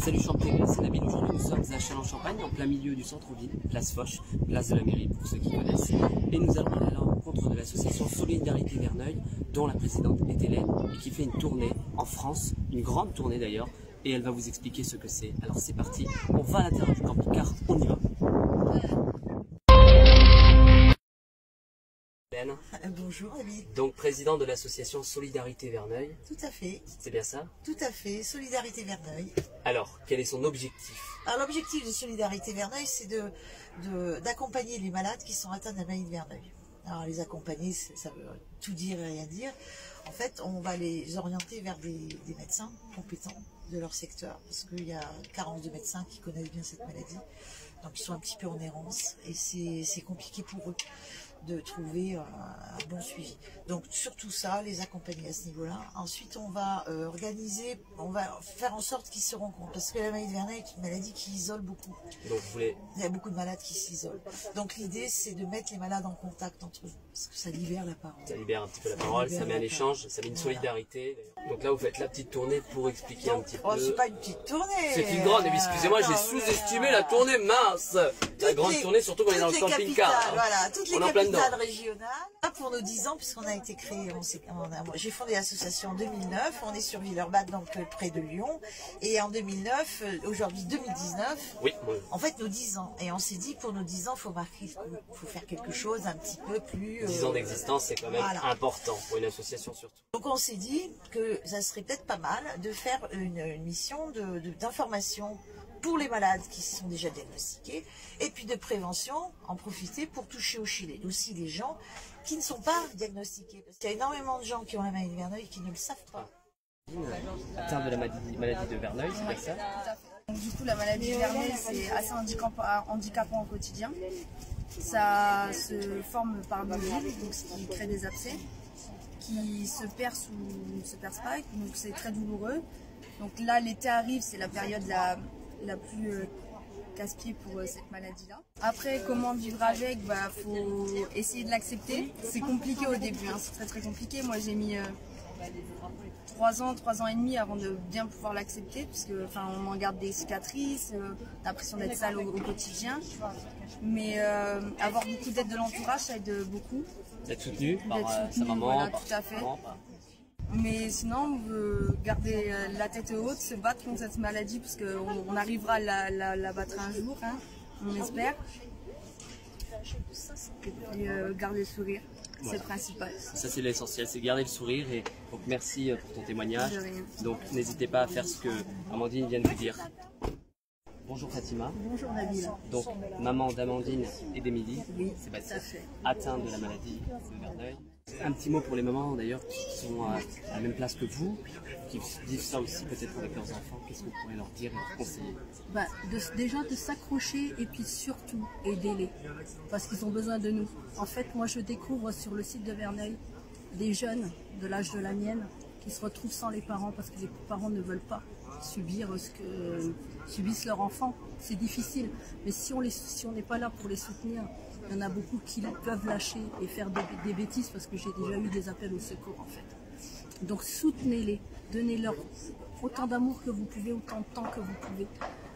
Salut Champagne, c'est Nabil. Aujourd'hui, nous sommes à Châlons-Champagne, en plein milieu du centre-ville, place Foch, place de la mairie pour ceux qui connaissent. Et nous allons aller à la rencontre de l'association Solidarité Verneuil, dont la présidente est Hélène, et qui fait une tournée en France, une grande tournée d'ailleurs, et elle va vous expliquer ce que c'est. Alors c'est parti, on va à l'intérieur du camping-car, on y va. Hélène, Bonjour David. donc présidente de l'association Solidarité Verneuil, Tout à fait, c'est bien ça? Tout à fait. Solidarité Verneuil. Alors, quel est son objectif? Alors l'objectif de Solidarité Verneuil, c'est de de- d'accompagner les malades qui sont atteints de la maladie de Verneuil. Alors les accompagner, ça veut tout dire et rien dire. En fait, on va les orienter vers des, des médecins compétents de leur secteur, parce qu'il y a carence de médecins qui connaissent bien cette maladie. Donc ils sont un petit peu en errance et c'est compliqué pour eux de trouver un, un bon suivi. Donc surtout ça, les accompagner à ce niveau-là. Ensuite, on va euh, organiser, on va faire en sorte qu'ils se rencontrent, parce que la maladie de Verneuil est une maladie qui isole beaucoup. Donc vous voulez Il y a beaucoup de malades qui s'isolent. Donc l'idée, c'est de mettre les malades en contact entre eux, parce que ça libère la parole. Ça libère un petit peu la Ça parole, ça met un échange, ça met une Voilà. solidarité. Donc là, vous faites la petite tournée pour expliquer un petit Oh, peu. c'est pas une petite tournée. C'est une grande, excusez-moi, j'ai Euh, sous-estimé la tournée mince. La grande les- tournée, surtout quand on est dans le camping-car. Voilà, toutes les On est en plein Là, pour nos 10 ans, puisqu'on a été créé, j'ai fondé l'association en 2009, on est sur Villeurbanne, donc euh, près de Lyon. Et en 2009, euh, aujourd'hui 2019, Oui, bon, en fait, nos 10 ans. Et on s'est dit, pour nos 10 ans, il faut marquer faire quelque chose un petit peu plus... 10 euh, ans d'existence, c'est quand même voilà. important pour une association surtout. Donc on s'est dit que ça serait peut-être pas mal de faire une, une mission de- de- d'information pour les malades qui sont déjà diagnostiqués et puis de prévention, en profiter pour toucher au Chili. Aussi les gens qui ne sont pas diagnostiqués. Parce qu'il y a énormément de gens qui ont la maladie de Verneuil qui ne le savent pas. Atteinte de la maladie, maladie de Verneuil, c'est ça? Donc, du coup, la maladie de Verneuil, c'est assez handicapant, handicapant au quotidien. Ça se forme par bulles, donc ce qui crée des abcès, qui se percent ou ne se percent pas, donc c'est très douloureux. Donc là, l'été arrive, c'est la période la, la plus euh, casse-pied pour euh, cette maladie-là. Après, comment vivre avec Bah, faut essayer de l'accepter. C'est compliqué au début, hein, c'est très très compliqué. Moi, j'ai mis euh, trois ans, trois ans et demi avant de bien pouvoir l'accepter, parce que enfin on en garde des cicatrices, euh, l'impression d'être sale au, au quotidien. Mais euh, avoir beaucoup d'aide de l'entourage, ça aide beaucoup. D'être soutenu par sa maman, voilà, par tout à fait. par- Mais sinon, on veut garder euh, la tête haute, se battre contre cette maladie, parce qu'on on arrivera à la, la- la battre un jour, hein, on espère. Et puis euh, garder le sourire, Voilà. c'est le principal. Ça c'est l'essentiel, c'est garder le sourire et donc merci euh, pour ton témoignage. Donc n'hésitez pas à faire ce que Amandine vient de vous dire. Bonjour Fatima. Bonjour Nabil. Donc maman d'Amandine et d'Émilie, Oui, Sébastien, atteintes de la maladie de Verneuil. Un petit mot pour les mamans d'ailleurs qui sont à, la même place que vous, qui vivent ça aussi peut-être avec leurs enfants. Qu'est-ce que vous pourrez leur dire et leur conseiller Bah, déjà de s'accrocher et puis surtout aider-les parce qu'ils ont besoin de nous. En fait, moi je découvre sur le site de Verneuil des jeunes de l'âge de la mienne qui se retrouvent sans les parents parce que les parents ne veulent pas subir ce que subissent leurs enfants. C'est difficile, mais si on si n'est pas là pour les soutenir, il y en a beaucoup qui peuvent lâcher et faire des, des bêtises parce que j'ai déjà eu des appels au secours en fait. Donc soutenez-les, donnez-leur autant d'amour que vous pouvez, autant de temps que vous pouvez.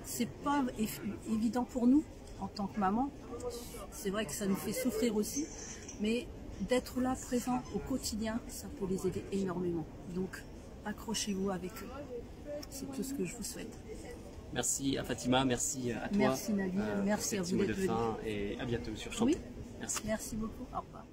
C'est pas évident pour nous en tant que maman. C'est vrai que ça nous fait souffrir aussi, mais d'être là présent au quotidien, ça peut les aider énormément. Donc accrochez-vous avec eux. C'est tout ce que je vous souhaite. Merci à Fatima, merci à toi. Merci, Nabil. euh, Merci à vous d'être de venu. et à bientôt sur Chanté. Oui. Merci. Merci beaucoup. Au revoir.